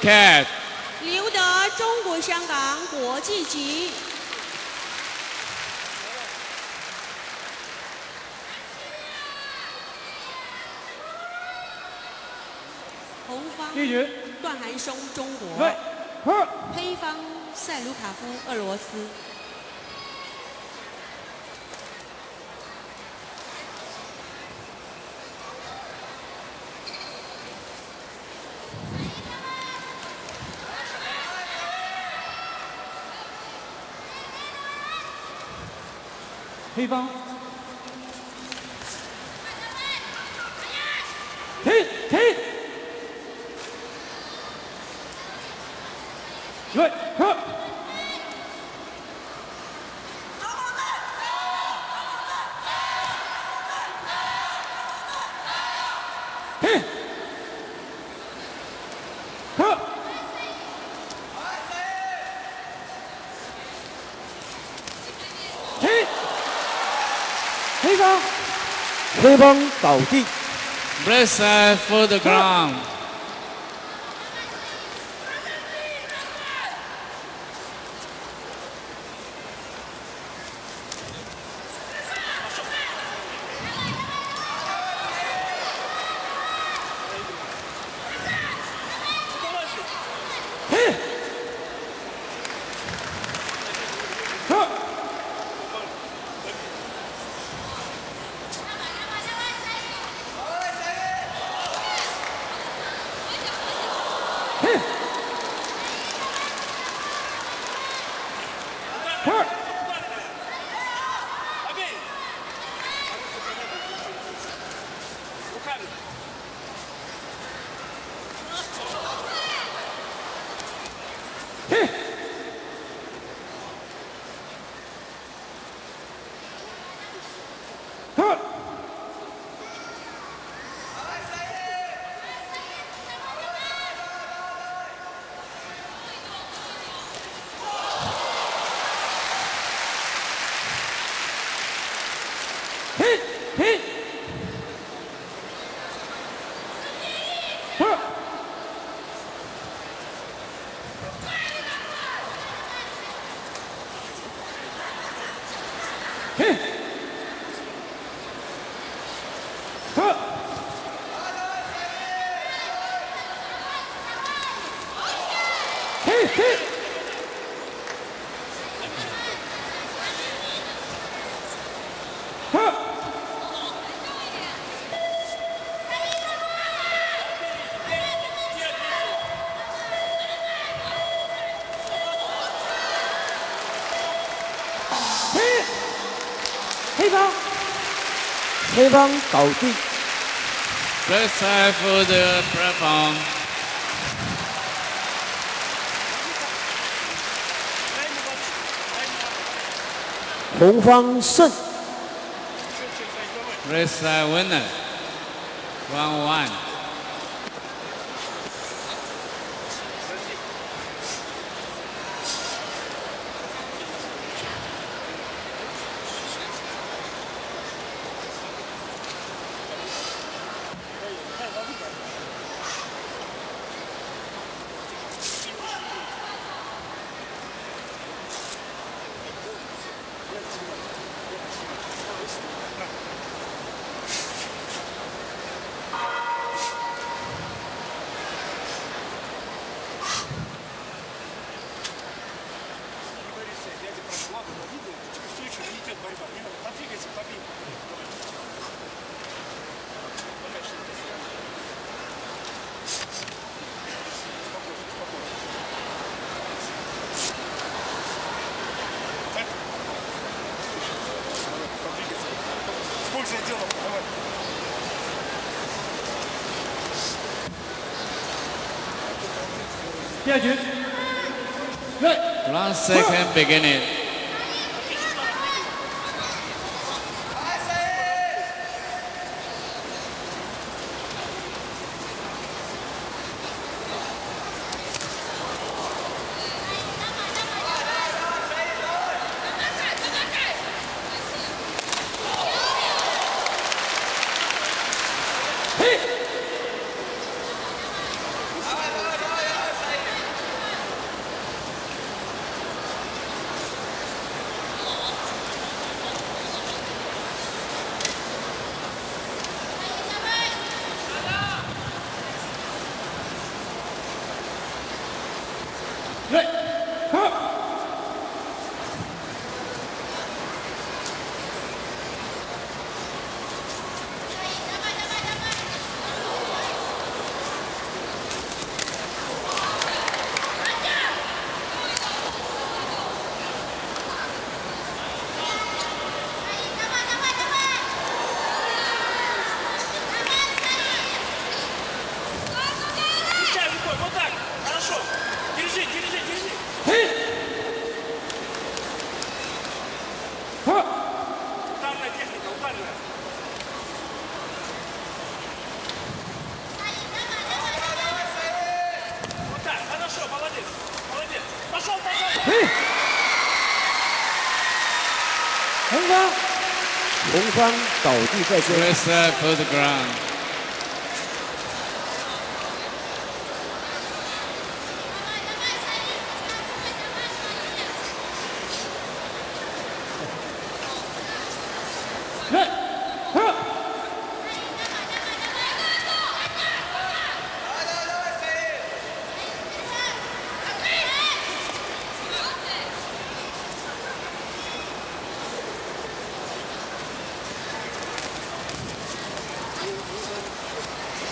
Cat，刘德，中国香港国际级。红方绿局段寒松，中国对；黑方塞卢卡夫，俄罗斯。黑方。停停。对，二。黑方。黑方倒地， Breast side for the ground. 二。停。二。停停。二。停。黑方。黑方倒地，Breast side for the platform. 红方胜。Breast side winner. Round one. 第二局。对。Round second beginning. 红方倒地在先，来，喝，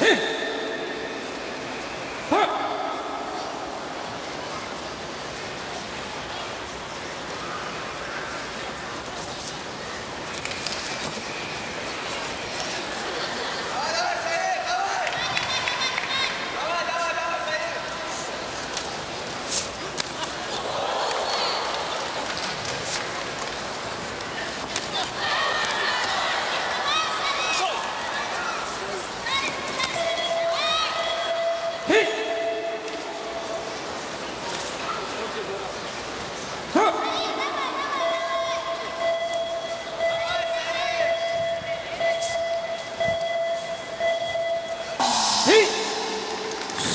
嘿，喝。嘿，喝，嘿，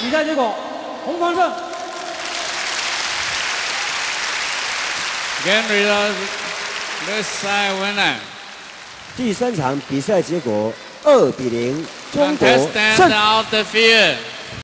比赛结果，红方胜。Game result. Wrestler winner. 第三场比赛结果二比零，中国 Contestant 胜。out the field.